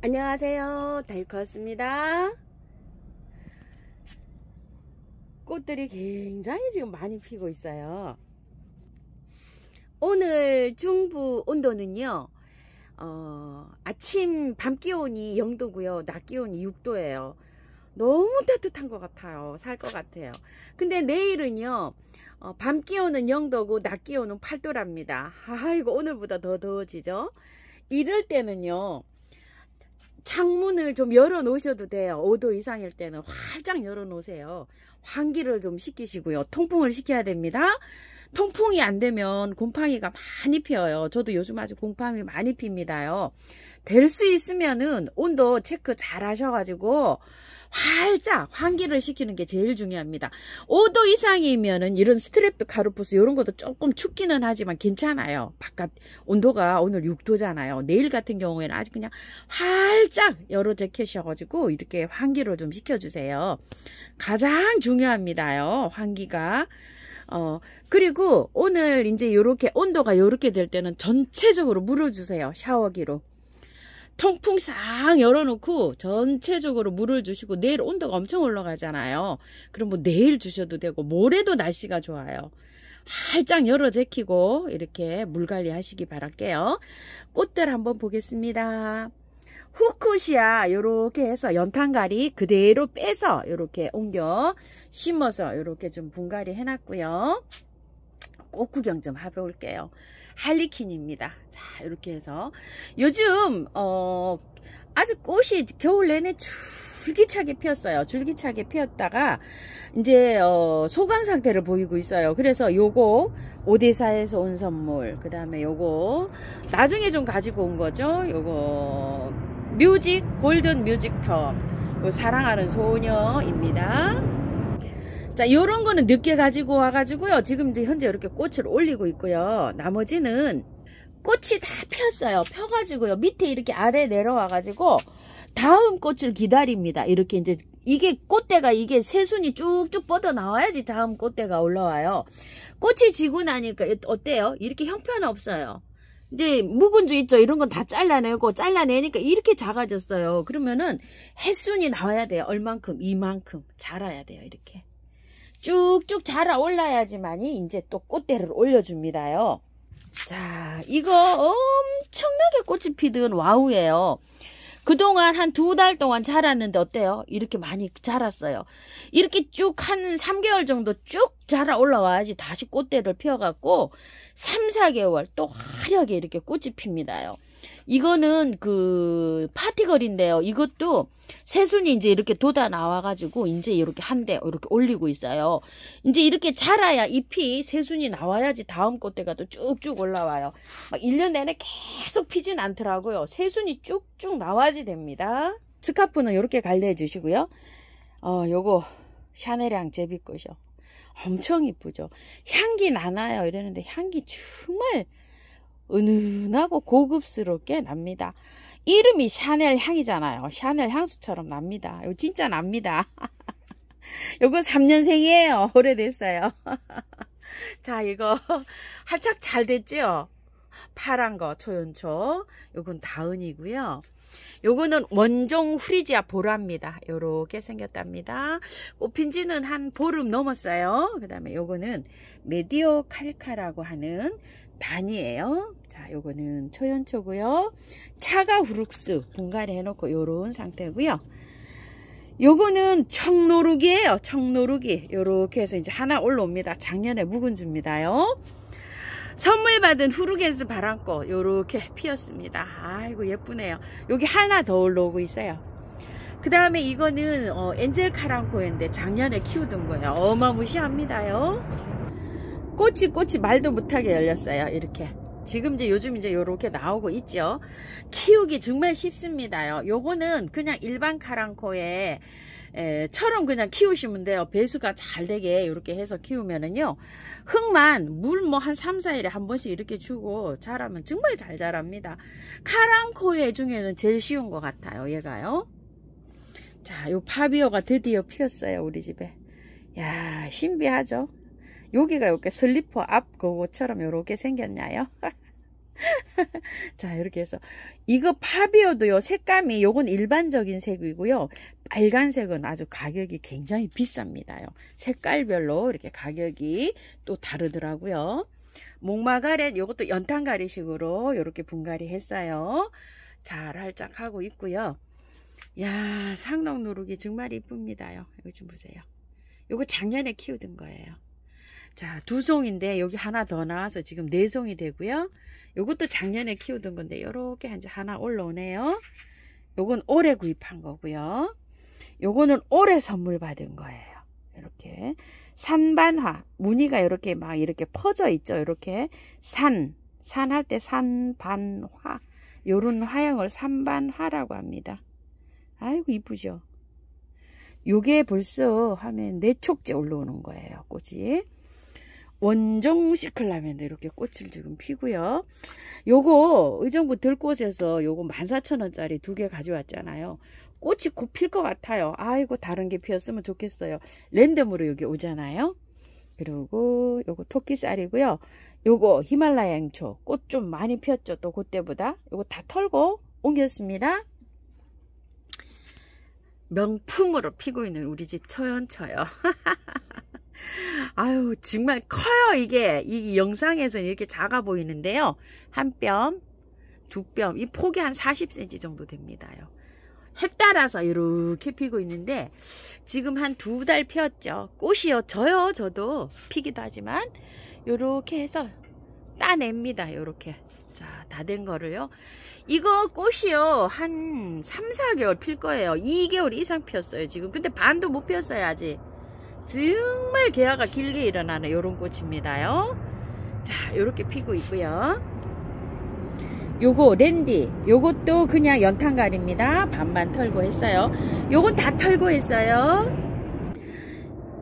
안녕하세요. 다이커였습니다. 꽃들이 굉장히 지금 많이 피고 있어요. 오늘 중부 온도는요 어, 아침 밤 기온이 0도고요 낮 기온이 6도예요. 너무 따뜻한 것 같아요. 살 것 같아요. 근데 내일은요 어, 밤 기온은 0도고 낮 기온은 8도랍니다. 아이고 오늘보다 더 더워지죠? 이럴 때는요 창문을 좀 열어 놓으셔도 돼요. 5도 이상일 때는 활짝 열어 놓으세요. 환기를 좀 시키시고요. 통풍을 시켜야 됩니다 통풍이 안 되면 곰팡이가 많이 피어요 저도 요즘 아주 곰팡이 많이 핍니다요 될 수 있으면은 온도 체크 잘 하셔가지고 활짝 환기를 시키는 게 제일 중요합니다. 5도 이상이면은 이런 스트랩도 카르푸스 이런 것도 조금 춥기는 하지만 괜찮아요. 바깥 온도가 오늘 6도잖아요. 내일 같은 경우에는 아주 그냥 활짝 열어 제키셔가지고 이렇게 환기를 좀 시켜주세요. 가장 중요합니다요. 환기가. 어, 그리고 오늘 이제 요렇게 온도가 요렇게 될 때는 전체적으로 물을 주세요. 샤워기로. 통풍 싹 열어놓고 전체적으로 물을 주시고 내일 온도가 엄청 올라가잖아요. 그럼 뭐 내일 주셔도 되고 모레도 날씨가 좋아요. 활짝 열어 제키고 이렇게 물 관리하시기 바랄게요. 꽃들 한번 보겠습니다. 후쿠시아 요렇게 해서 연탄가리 그대로 빼서 요렇게 옮겨 심어서 요렇게 좀 분갈이 해놨고요. 꽃 구경 좀 해볼게요. 할리퀸입니다. 자 이렇게 해서 요즘 어 아주 꽃이 겨울 내내 줄기차게 피었어요. 줄기차게 피었다가 이제 어, 소강 상태를 보이고 있어요. 그래서 요거 오데사에서 온 선물 그 다음에 요거 나중에 좀 가지고 온 거죠. 요거 뮤직 골든 뮤직 텀 사랑하는 소녀입니다. 자, 요런 거는 늦게 가지고 와가지고요. 지금 이제 현재 이렇게 꽃을 올리고 있고요. 나머지는 꽃이 다 폈어요. 펴가지고요. 밑에 이렇게 아래 내려와가지고 다음 꽃을 기다립니다. 이렇게 이제 이게 꽃대가 이게 새순이 쭉쭉 뻗어 나와야지 다음 꽃대가 올라와요. 꽃이 지고 나니까 어때요? 이렇게 형편없어요. 이제 묵은주 있죠. 이런 건 다 잘라내고 잘라내니까 이렇게 작아졌어요. 그러면은 햇순이 나와야 돼요. 얼만큼? 이만큼 자라야 돼요. 이렇게. 쭉쭉 자라 올라야지만이 이제 또 꽃대를 올려줍니다요. 자, 이거 엄청나게 꽃이 피던 와우예요. 그동안 한 두 달 동안 자랐는데 어때요? 이렇게 많이 자랐어요. 이렇게 쭉 한 3개월 정도 쭉 자라 올라와야지 다시 꽃대를 피워갖고 3, 4개월 또 화려하게 이렇게 꽃이 핍니다요. 이거는 그 파티걸인데요. 이것도 새순이 이제 이렇게 돋아 나와가지고 이제 이렇게 한 대 이렇게 올리고 있어요. 이제 이렇게 자라야 잎이 새순이 나와야지 다음 꽃대가 또 쭉쭉 올라와요. 막 1년 내내 계속 피진 않더라고요. 새순이 쭉쭉 나와야지 됩니다. 스카프는 이렇게 관리해 주시고요. 어, 요거 샤넬향 제비꽃이요. 엄청 이쁘죠. 향기 나나요? 이러는데 향기 정말 은은하고 고급스럽게 납니다. 이름이 샤넬 향이잖아요. 샤넬 향수처럼 납니다. 이거 진짜 납니다. 요거 3년생이에요. 오래됐어요. 자, 이거 활짝 잘 됐죠? 파란 거 초연초. 요건 다은이고요. 요거는 원종 후리지아 보라입니다. 요렇게 생겼답니다. 꽃핀 지는 한 보름 넘었어요. 그 다음에 요거는 메디오 칼카라고 하는 단이에요. 자, 요거는 초연초고요. 차가 후룩스 분갈이 해놓고 요런 상태고요. 요거는 청노루기예요. 청노루기. 요렇게 해서 이제 하나 올라옵니다. 작년에 묵은 줍니다요. 선물 받은 후르겐스 바람꽃 요렇게 피었습니다. 아이고 예쁘네요. 여기 하나 더 올라오고 있어요. 그 다음에 이거는 어, 엔젤 카랑코인데 작년에 키우던 거예요. 어마무시합니다요. 꽃이 꽃이 말도 못하게 열렸어요. 이렇게. 지금 이제 요즘 이제 요렇게 나오고 있죠. 키우기 정말 쉽습니다요. 요거는 그냥 일반 카랑코에 에, 처럼 그냥 키우시면 돼요. 배수가 잘 되게 이렇게 해서 키우면은요. 흙만 물 뭐 한 3, 4일에 한 번씩 이렇게 주고 자라면 정말 잘 자랍니다. 카랑코에 중에는 제일 쉬운 것 같아요. 얘가요. 자, 요 파비오가 드디어 피었어요. 우리 집에. 야, 신비하죠? 여기가 이렇게 슬리퍼 앞 그거처럼 이렇게 생겼나요? 자 이렇게 해서. 이거 파비오도요 색감이 요건 일반적인 색이고요. 빨간색은 아주 가격이 굉장히 비쌉니다요. 색깔별로 이렇게 가격이 또 다르더라고요. 목마가렛 요것도 연탄가리식으로 이렇게 분갈이 했어요. 잘 활짝 하고 있고요. 야 상록 누룩이 정말 이쁩니다요. 이거 좀 보세요. 요거 작년에 키우던 거예요 자, 두 송인데 여기 하나 더 나와서 지금 네 송이 되고요. 요것도 작년에 키우던 건데 요렇게 이제 하나 올라오네요. 요건 올해 구입한 거고요. 요거는 올해 선물 받은 거예요. 이렇게 산반화 무늬가 이렇게 막 이렇게 퍼져 있죠. 이렇게 산, 산 할 때 산반화 요런 화형을 산반화라고 합니다. 아이고 이쁘죠. 요게 벌써 하면 네 촉째 올라오는 거예요. 꽃이. 원종 시클라멘도 이렇게 꽃을 지금 피고요. 요거 의정부 들꽃에서 요거 14,000원짜리 두 개 가져왔잖아요. 꽃이 곧 필 것 같아요. 아이고 다른 게 피었으면 좋겠어요. 랜덤으로 여기 오잖아요. 그리고 요거 토끼쌀이고요. 요거 히말라야 앵초 꽃 좀 많이 피었죠. 또 그때보다 요거 다 털고 옮겼습니다. 명품으로 피고 있는 우리 집 초연초요. 아유 정말 커요 이게. 이 영상에서는 이렇게 작아 보이는데요. 한 뼘 두 뼘 이 폭이 한 40cm 정도 됩니다요. 해 따라서 이렇게 피고 있는데 지금 한 두 달 피었죠. 꽃이요. 저요. 저도 피기도 하지만 이렇게 해서 따냅니다. 이렇게. 자 다 된 거를요. 이거 꽃이요. 한 3, 4개월 필 거예요. 2개월 이상 피었어요 지금. 근데 반도 못 피었어요 아직 정말 개화가 길게 일어나는 이런 꽃입니다요. 자, 이렇게 피고 있고요. 요거 랜디 요것도 그냥 연탄갈입니다. 반만 털고 했어요. 요건 다 털고 했어요.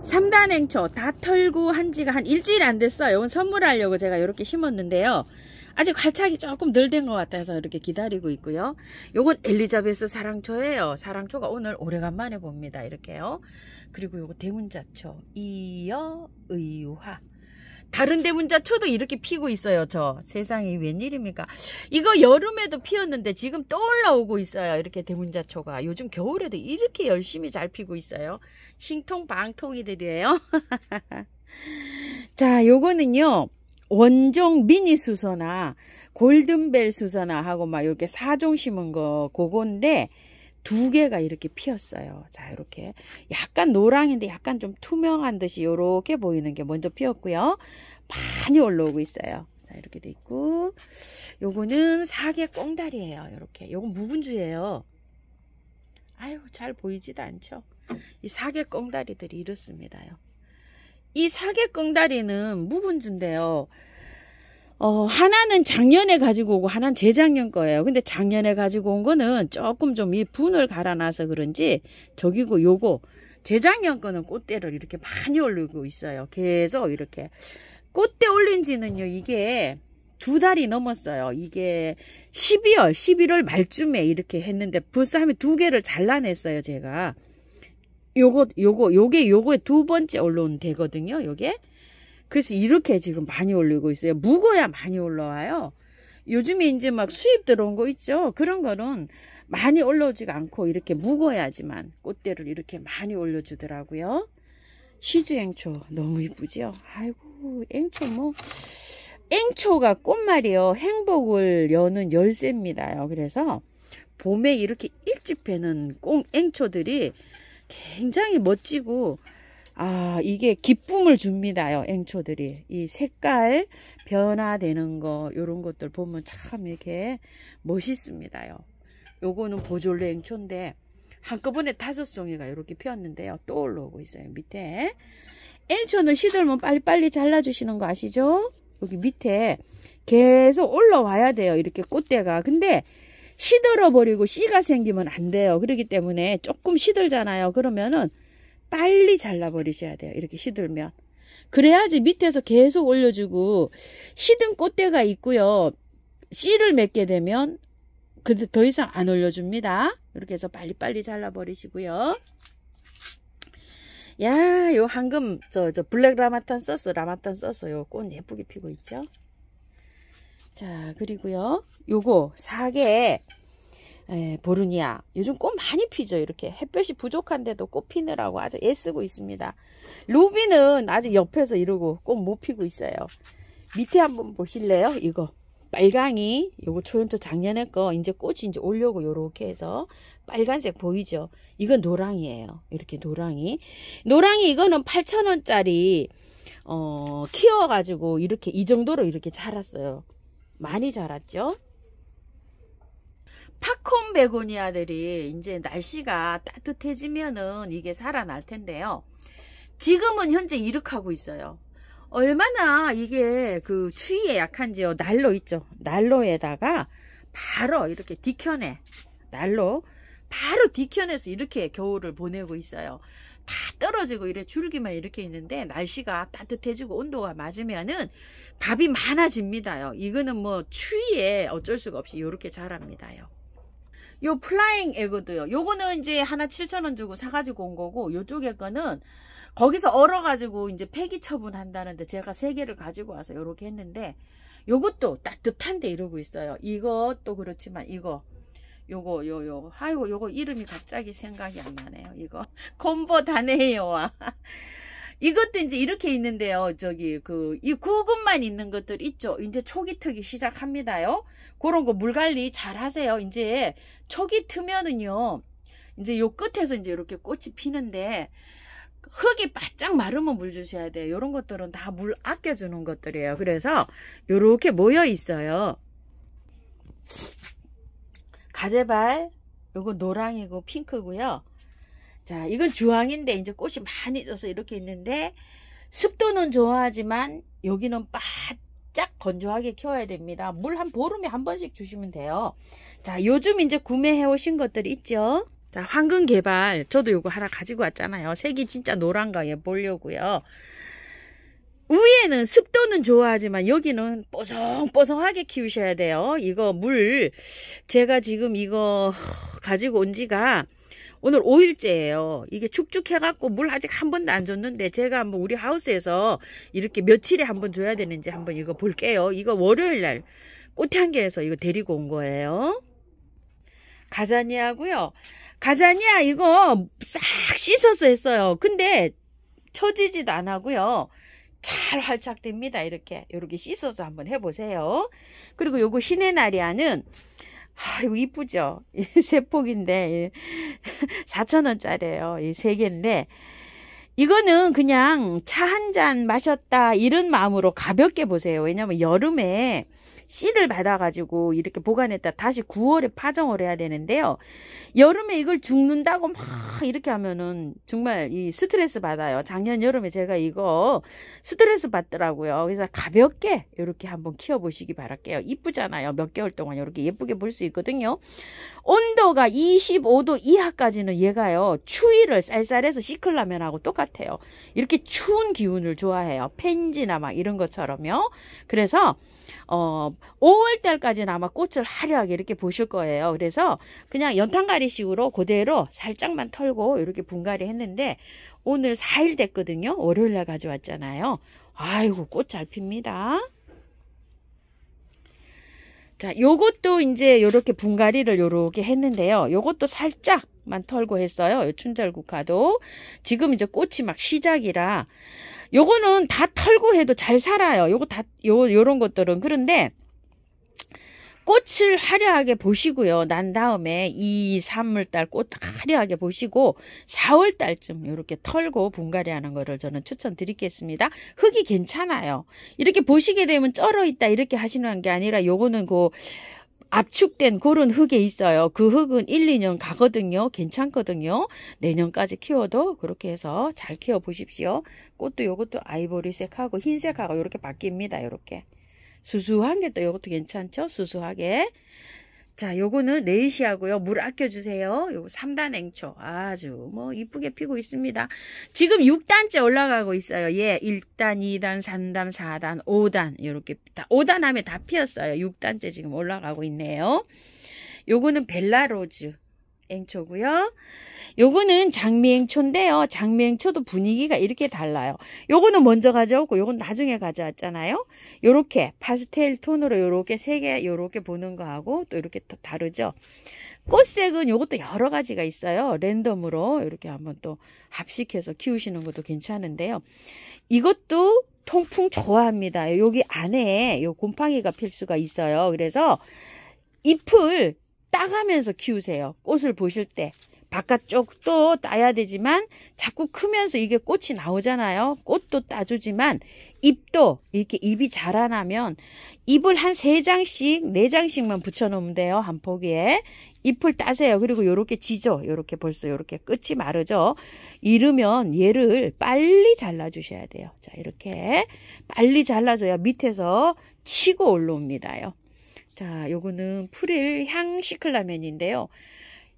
3단 행초 다 털고 한 지가 한 일주일 안 됐어요. 요건 선물하려고 제가 이렇게 심었는데요. 아직 활착이 조금 덜 된 것 같아서 이렇게 기다리고 있고요. 요건 엘리자베스 사랑초예요. 사랑초가 오늘 오래간만에 봅니다. 이렇게요. 그리고 요거 대문자초 이여 의화 다른 대문자초도 이렇게 피고 있어요 저 세상에 웬일입니까 이거 여름에도 피었는데 지금 또 올라오고 있어요 이렇게 대문자초가 요즘 겨울에도 이렇게 열심히 잘 피고 있어요 신통방통이들이에요 자 요거는요 원종 미니 수서나 골든벨 수서나 하고 막 이렇게 사종 심은 거 그건데 두 개가 이렇게 피었어요. 자, 이렇게 약간 노랑인데 약간 좀 투명한 듯이 이렇게 보이는 게 먼저 피었고요. 많이 올라오고 있어요. 자, 이렇게 돼 있고 요거는 사계 꽁다리예요. 이렇게. 요건 묵은주예요. 아유, 잘 보이지도 않죠. 이 사계 꽁다리들이 이렇습니다요. 이 사계 꽁다리는 묵은주인데요. 어, 하나는 작년에 가지고 오고 하나는 재작년 거예요. 근데 작년에 가지고 온 거는 조금 좀 이 분을 갈아놔서 그런지 저기고 요거 재작년 거는 꽃대를 이렇게 많이 올리고 있어요. 계속 이렇게 꽃대 올린 지는요. 이게 두 달이 넘었어요. 이게 12월, 11월 말쯤에 이렇게 했는데 벌써 하면 두 개를 잘라냈어요. 제가 요거 요거 요게 요거에 두 번째 올라온 대거든요. 요게 그래서 이렇게 지금 많이 올리고 있어요. 묵어야 많이 올라와요. 요즘에 이제 막 수입 들어온 거 있죠. 그런 거는 많이 올라오지가 않고 이렇게 묵어야지만 꽃대를 이렇게 많이 올려주더라고요. 시즈 앵초 너무 이쁘죠? 아이고 앵초 뭐 앵초가 꽃말이요. 행복을 여는 열쇠입니다요. 그래서 봄에 이렇게 일찍 배는 꽁 앵초들이 굉장히 멋지고 아 이게 기쁨을 줍니다요 앵초들이. 이 색깔 변화되는 거 요런 것들 보면 참 이렇게 멋있습니다요. 요거는 보졸레 앵초인데 한꺼번에 다섯 송이가 이렇게 피었는데요. 또 올라오고 있어요 밑에. 앵초는 시들면 빨리빨리 잘라주시는 거 아시죠? 여기 밑에 계속 올라와야 돼요 이렇게 꽃대가. 근데 시들어 버리고 씨가 생기면 안 돼요 그렇기 때문에 조금 시들잖아요 그러면은 빨리 잘라버리셔야 돼요. 이렇게 시들면. 그래야지 밑에서 계속 올려주고 시든 꽃대가 있고요. 씨를 맺게 되면 더 이상 안 올려줍니다. 이렇게 해서 빨리빨리 잘라버리시고요. 야, 요 황금, 저, 저, 블랙 라마탄 썼어, 라마탄 썼어. 요꽃 예쁘게 피고 있죠? 자 그리고요. 요거 사계 에, 보르니아. 요즘 꽃 많이 피죠 이렇게. 햇볕이 부족한데도 꽃 피느라고 아주 애쓰고 있습니다. 루비는 아직 옆에서 이러고 꽃 못 피고 있어요. 밑에 한번 보실래요? 이거. 빨강이. 요거 초연초 작년에 거 이제 꽃이 이제 올려고 요렇게 해서 빨간색 보이죠? 이건 노랑이에요. 이렇게 노랑이. 노랑이 이거는 8천원짜리 어 키워 가지고 이렇게 이 정도로 이렇게 자랐어요 많이 자랐죠 팝콘 베고니아들이 이제 날씨가 따뜻해지면은 이게 살아날 텐데요. 지금은 현재 이렇하고 있어요. 얼마나 이게 그 추위에 약한지요. 난로 있죠. 난로에다가 바로 이렇게 디켜내. 난로. 바로 디켜내서 이렇게 겨울을 보내고 있어요. 다 떨어지고 이래 줄기만 이렇게 있는데 날씨가 따뜻해지고 온도가 맞으면은 밥이 많아집니다요. 이거는 뭐 추위에 어쩔 수가 없이 이렇게 자랍니다요. 요 플라잉 에그도요. 요거는 이제 하나 7천원 주고 사가지고 온 거고 요쪽에 거는 거기서 얼어가지고 이제 폐기 처분한다는데 제가 세 개를 가지고 와서 요렇게 했는데 요것도 따뜻한데 이러고 있어요. 이것도 그렇지만 이거 요거 요요 아이고 요거 이름이 갑자기 생각이 안 나네요. 이거 콤보 다네요와 이것도 이제 이렇게 있는데요. 저기 그 이 구근만 있는 것들 있죠. 이제 초기 트기 시작합니다요. 그런 거 물 관리 잘 하세요. 이제 초기 트면은요. 이제 요 끝에서 이제 이렇게 꽃이 피는데 흙이 바짝 마르면 물 주셔야 돼요. 이런 것들은 다 물 아껴주는 것들이에요. 그래서 이렇게 모여 있어요. 가재발 요거 노랑이고 핑크고요. 자, 이건 주황인데 이제 꽃이 많이 져서 이렇게 있는데 습도는 좋아하지만 여기는 바짝 건조하게 키워야 됩니다. 물 한 보름에 한 번씩 주시면 돼요. 자, 요즘 이제 구매해 오신 것들 있죠? 자, 황금 개발. 저도 요거 하나 가지고 왔잖아요. 색이 진짜 노란 거에 보려고요. 위에는 습도는 좋아하지만 여기는 뽀송뽀송하게 키우셔야 돼요. 이거 물 제가 지금 이거 가지고 온 지가 오늘 5일째예요. 이게 축축해갖고 물 아직 한 번도 안 줬는데 제가 한번 우리 하우스에서 이렇게 며칠에 한 번 줘야 되는지 한번 이거 볼게요. 이거 월요일날 꽃향기에서 이거 데리고 온 거예요. 가자니아고요. 가자니아 이거 싹 씻어서 했어요. 근데 처지지도 안 하고요. 잘 활착됩니다. 이렇게 이렇게 씻어서 한번 해보세요. 그리고 요거 시네나리아는 아, 이거 이쁘죠? 세 폭인데 4천원짜리예요. 이 세 개인데 이거는 그냥 차 한 잔 마셨다 이런 마음으로 가볍게 보세요. 왜냐면 여름에 씨를 받아가지고 이렇게 보관했다 다시 9월에 파종을 해야 되는데요. 여름에 이걸 죽는다고 막 이렇게 하면은 정말 이 스트레스 받아요. 작년 여름에 제가 이거 스트레스 받더라고요. 그래서 가볍게 이렇게 한번 키워보시기 바랄게요. 이쁘잖아요. 몇 개월 동안 이렇게 예쁘게 볼 수 있거든요. 온도가 25도 이하까지는 얘가요. 추위를 쌀쌀해서 시클라면하고 똑같아요. 이렇게 추운 기운을 좋아해요. 펜지나 막 이런 것처럼요. 그래서 어 5월달까지는 아마 꽃을 화려하게 이렇게 보실 거예요. 그래서 그냥 연탄가리식으로 그대로 살짝만 털고 이렇게 분갈이 했는데 오늘 4일 됐거든요. 월요일날 가져왔잖아요. 아이고 꽃 잘 핍니다. 자, 요것도 이제 요렇게 분갈이를 요렇게 했는데요. 요것도 살짝만 털고 했어요. 요 춘절국화도. 지금 이제 꽃이 막 시작이라 요거는 다 털고 해도 잘 살아요. 요거 다, 요, 요런 것들은. 그런데 꽃을 화려하게 보시고요. 난 다음에 2, 3월달 꽃 화려하게 보시고 4월달쯤 이렇게 털고 분갈이 하는 거를 저는 추천드리겠습니다. 흙이 괜찮아요. 이렇게 보시게 되면 쩔어 있다 이렇게 하시는 게 아니라 요거는 그 압축된 그런 흙에 있어요. 그 흙은 1, 2년 가거든요. 괜찮거든요. 내년까지 키워도 그렇게 해서 잘 키워 보십시오. 꽃도 요것도 아이보리색하고 흰색하고 이렇게 바뀝니다. 이렇게. 수수한 게 또 이것도 괜찮죠? 수수하게. 자, 요거는 레이시하고요. 물 아껴주세요. 요거 3단 행초. 아주 뭐 이쁘게 피고 있습니다. 지금 6단째 올라가고 있어요. 예, 1단, 2단, 3단, 4단, 5단. 이렇게 다 5단 하면 다 피었어요. 6단째 지금 올라가고 있네요. 요거는 벨라로즈. 앵초고요. 요거는 장미앵초인데요. 장미앵초도 분위기가 이렇게 달라요. 요거는 먼저 가져오고 요건 나중에 가져왔잖아요. 요렇게 파스텔 톤으로 요렇게 세 개 요렇게 보는 거하고 또 이렇게 또 다르죠. 꽃색은 요것도 여러 가지가 있어요. 랜덤으로 이렇게 한번 또 합식해서 키우시는 것도 괜찮은데요. 이것도 통풍 좋아합니다. 여기 안에 요 곰팡이가 필 수가 있어요. 그래서 잎을 따가면서 키우세요. 꽃을 보실 때. 바깥쪽도 따야 되지만 자꾸 크면서 이게 꽃이 나오잖아요. 꽃도 따주지만 잎도 이렇게 잎이 자라나면 잎을 한 세장씩네장씩만 붙여 놓으면 돼요. 한 포기에. 잎을 따세요. 그리고 요렇게 지죠. 요렇게 벌써 요렇게 끝이 마르죠. 이르면 얘를 빨리 잘라 주셔야 돼요. 자, 이렇게 빨리 잘라줘야 밑에서 치고 올라옵니다요. 자, 요거는 프릴 향 시클라멘인데요.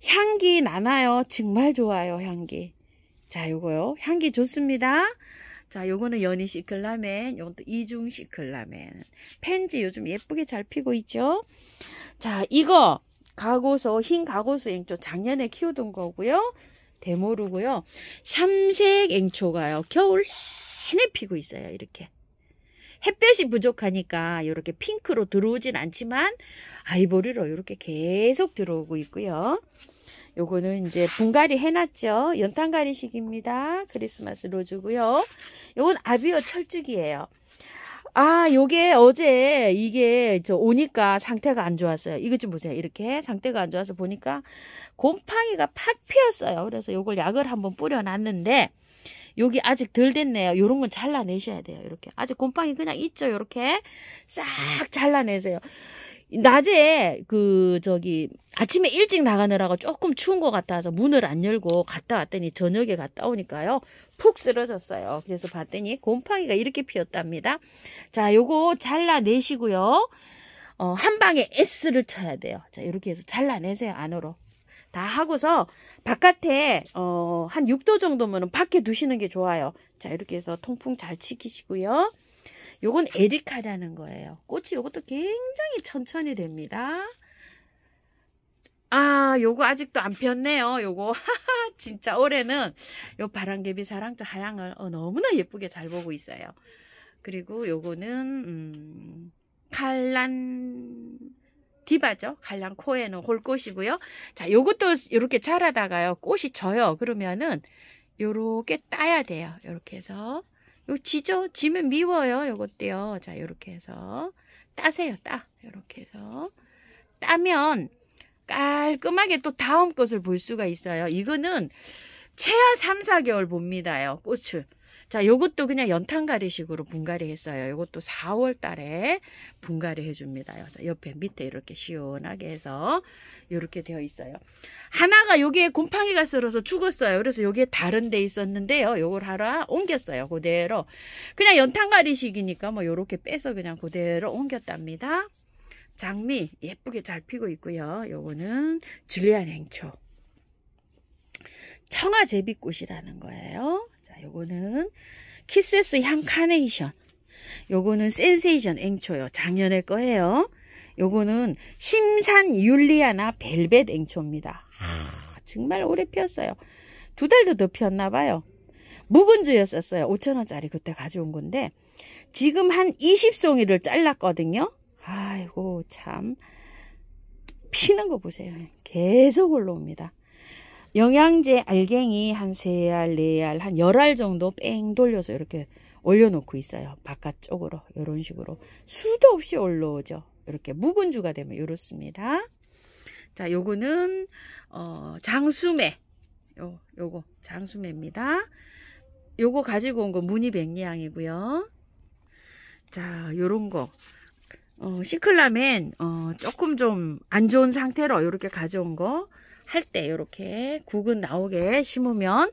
향기 나나요? 정말 좋아요, 향기. 자, 요거요. 향기 좋습니다. 자, 요거는 연희 시클라멘, 요것도 이중 시클라멘. 펜지 요즘 예쁘게 잘 피고 있죠? 자, 이거 가고서, 흰 가고서 앵초 작년에 키우던 거고요. 데모르고요. 삼색 앵초가요. 겨울 내내 피고 있어요, 이렇게. 햇볕이 부족하니까 이렇게 핑크로 들어오진 않지만 아이보리로 이렇게 계속 들어오고 있고요. 요거는 이제 분갈이 해놨죠. 연탄가리식입니다. 크리스마스 로즈고요. 요건 아비오 철쭉이에요. 아, 요게 어제 이게 저 오니까 상태가 안 좋았어요. 이것 좀 보세요. 이렇게 상태가 안 좋아서 보니까 곰팡이가 팍 피었어요. 그래서 요걸 약을 한번 뿌려놨는데 여기 아직 덜 됐네요. 요런 건 잘라내셔야 돼요. 이렇게. 아직 곰팡이 그냥 있죠. 이렇게 싹 잘라내세요. 낮에 그 저기 아침에 일찍 나가느라고 조금 추운 것 같아서 문을 안 열고 갔다 왔더니 저녁에 갔다 오니까요 푹 쓰러졌어요 그래서 봤더니 곰팡이가 이렇게 피었답니다 자 요거 잘라내시고요 어, 한 방에 S를 쳐야 돼요 자 이렇게 해서 잘라내세요 안으로 다 하고서 바깥에 어, 한 6도 정도면 밖에 두시는 게 좋아요. 자 이렇게 해서 통풍 잘 치키시고요. 요건 에리카라는 거예요. 꽃이 요것도 굉장히 천천히 됩니다. 아, 요거 아직도 안 폈네요. 요거 진짜 올해는 요 바람개비 사랑도 하양을 어, 너무나 예쁘게 잘 보고 있어요. 그리고 요거는 음, 칼란 디바죠. 갈랑 코에는 홀꽃이고요. 자, 요것도 이렇게 자라다가요. 꽃이 져요. 그러면은 요렇게 따야 돼요. 요렇게 해서 요 지죠. 지면 미워요. 요것도요. 자, 요렇게 해서 따세요. 따. 요렇게 해서 따면 깔끔하게 또 다음 꽃을 볼 수가 있어요. 이거는 최하 3, 4개월 봅니다요. 꽃을. 자, 요것도 그냥 연탄가리식으로 분갈이 했어요. 요것도 4월 달에 분갈이 해줍니다. 자, 옆에 밑에 이렇게 시원하게 해서 이렇게 되어 있어요. 하나가 여기에 곰팡이가 쓸어서 죽었어요. 그래서 여기에 다른 데 있었는데요. 요걸 하나 옮겼어요. 그대로. 그냥 연탄가리식이니까 뭐 요렇게 빼서 그냥 그대로 옮겼답니다. 장미 예쁘게 잘 피고 있고요. 요거는 줄리안 행초. 청아제비꽃이라는 거예요. 요거는 키스스 향 카네이션. 요거는 센세이션 앵초요. 작년에 거예요. 요거는 심산 율리아나 벨벳 앵초입니다. 아, 정말 오래 피었어요. 두 달도 더 피었나 봐요. 묵은주였었어요. 5천원짜리 그때 가져온 건데 지금 한 20송이를 잘랐거든요. 아이고 참 피는 거 보세요. 계속 올라옵니다. 영양제 알갱이 한 3알, 4알, 한 10알 정도 뺑 돌려서 이렇게 올려놓고 있어요. 바깥쪽으로 이런 식으로 수도 없이 올라오죠. 이렇게 묵은 주가 되면 이렇습니다. 자, 요거는 어, 장수매. 요 요거 장수매입니다. 요거 가지고 온 거 무늬 백리향이고요. 자, 요런 거 어, 시클라멘 어, 조금 좀 안 좋은 상태로 이렇게 가져온 거 할 때 이렇게 국은 나오게 심으면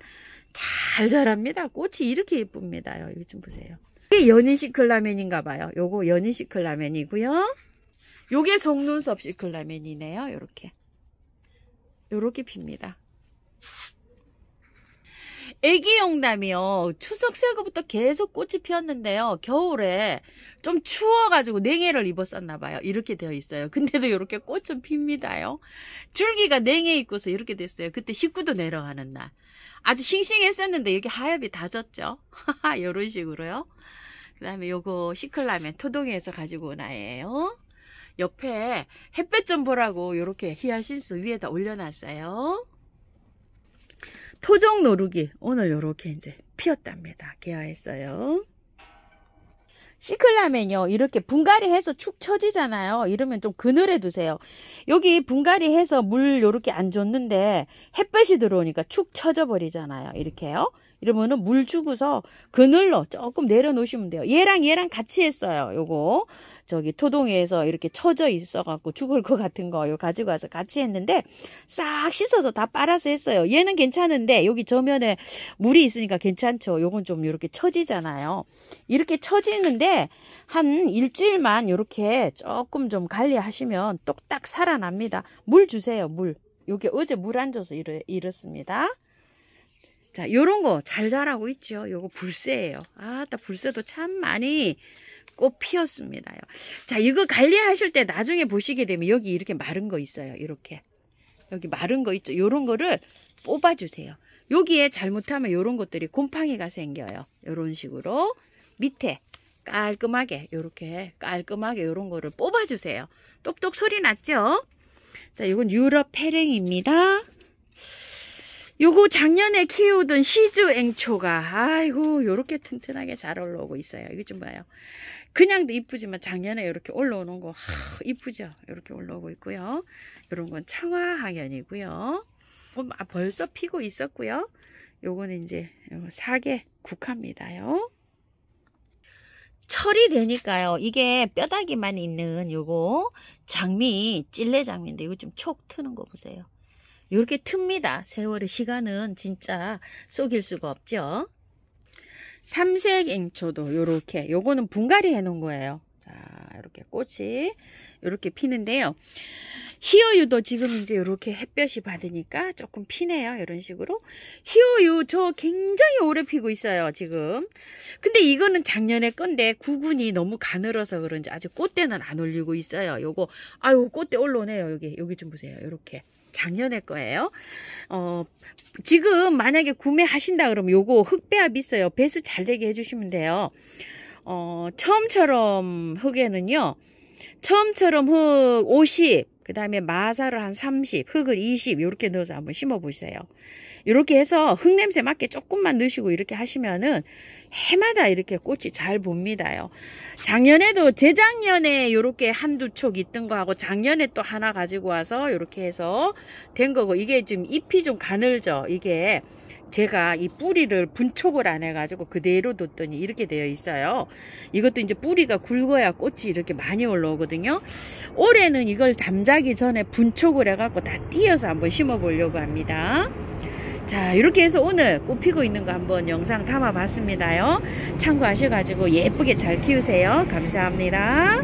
잘 자랍니다. 꽃이 이렇게 예쁩니다. 여기 좀 보세요. 이게 연희 시클라멘인가 봐요. 요거 연희 시클라멘이고요. 요게 속눈썹 시클라멘이네요. 요렇게. 요렇게 핍니다. 애기 용담이요. 추석 새거부터 계속 꽃이 피었는데요. 겨울에 좀 추워가지고 냉해를 입었었나 봐요. 이렇게 되어 있어요. 근데도 이렇게 꽃은 핍니다요. 줄기가 냉해 있고서 이렇게 됐어요. 그때 식구도 내려가는 날. 아주 싱싱했었는데 여기 하엽이 다 졌죠. 이런 식으로요. 그 다음에 요거 시클라멘 토동에서 가지고 온 아예요. 옆에 햇볕 좀 보라고 이렇게 히아신스 위에다 올려놨어요. 토종 노루기. 오늘 요렇게 이제 피었답니다. 개화했어요. 시클라멘요. 이렇게 분갈이 해서 축 처지잖아요. 이러면 좀 그늘에 두세요. 여기 분갈이 해서 물 요렇게 안 줬는데 햇볕이 들어오니까 축 처져 버리잖아요. 이렇게요. 이러면은 물 주고서 그늘로 조금 내려 놓으시면 돼요. 얘랑 얘랑 같이 했어요. 요거 저기 토동에서 이렇게 처져 있어갖고 죽을 것 같은 거요 가지고 와서 같이 했는데 싹 씻어서 다 빨아서 했어요. 얘는 괜찮은데 여기 저면에 물이 있으니까 괜찮죠. 요건 좀 이렇게 처지잖아요. 이렇게 처지는데 한 일주일만 이렇게 조금 좀 관리하시면 똑딱 살아납니다. 물 주세요. 물. 요게 어제 물 안 줘서 이렇, 이렇습니다. 자, 요런 거 잘 자라고 있죠. 요거 불새예요. 아, 따 불새도 참 많이 꽃 피었습니다요. 자, 이거 관리하실 때 나중에 보시게 되면 여기 이렇게 마른 거 있어요. 이렇게. 여기 마른 거 있죠. 요런 거를 뽑아주세요. 여기에 잘못하면 요런 것들이 곰팡이가 생겨요. 요런 식으로. 밑에 깔끔하게 요렇게 깔끔하게 요런 거를 뽑아주세요. 똑똑 소리 났죠? 자, 이건 유럽 페랭입니다. 요거 작년에 키우던 시주 앵초가 아이고 요렇게 튼튼하게 잘 올라오고 있어요. 이거 좀 봐요. 그냥도 이쁘지만 작년에 이렇게 올라오는 거 하, 이쁘죠? 이렇게 올라오고 있고요. 이런 건 청화학연이고요. 아, 벌써 피고 있었고요. 요거는 이제 사계 국화입니다요. 철이 되니까요. 이게 뼈다귀만 있는 요거 장미 찔레 장미인데 이거 좀 촉 트는 거 보세요. 이렇게 틉니다. 세월의 시간은 진짜 속일 수가 없죠. 삼색 앵초도 요렇게 요거는 분갈이 해 놓은 거예요. 자 이렇게 꽃이 이렇게 피는데요. 희어유도 지금 이제 이렇게 햇볕이 받으니까 조금 피네요. 이런 식으로. 희어유 저 굉장히 오래 피고 있어요 지금. 근데 이거는 작년에 건데 구근이 너무 가늘어서 그런지 아직 꽃대는 안 올리고 있어요. 요거 아유 꽃대 올라오네요 여기. 여기 좀 보세요 이렇게 작년에 거예요. 어, 지금 만약에 구매하신다 그러면 요거 흑배합 있어요. 배수 잘 되게 해주시면 돼요. 어, 처음처럼 흑에는요. 처음처럼 흑 50, 그 다음에 마사를 한 30, 흙을 20 이렇게 넣어서 한번 심어 보세요. 이렇게 해서 흙 냄새 맞게 조금만 넣으시고 이렇게 하시면은 해마다 이렇게 꽃이 잘 봅니다요. 작년에도 재작년에 이렇게 한두 촉 있던 거하고 작년에 또 하나 가지고 와서 이렇게 해서 된 거고 이게 지금 잎이 좀 가늘죠. 이게 제가 이 뿌리를 분촉을 안 해가지고 그대로 뒀더니 이렇게 되어 있어요. 이것도 이제 뿌리가 굵어야 꽃이 이렇게 많이 올라오거든요. 올해는 이걸 잠자기 전에 분촉을 해갖고 다 띄어서 한번 심어 보려고 합니다. 자 이렇게 해서 오늘 꽃 피고 있는 거 한번 영상 담아 봤습니다요. 참고하셔가지고 예쁘게 잘 키우세요. 감사합니다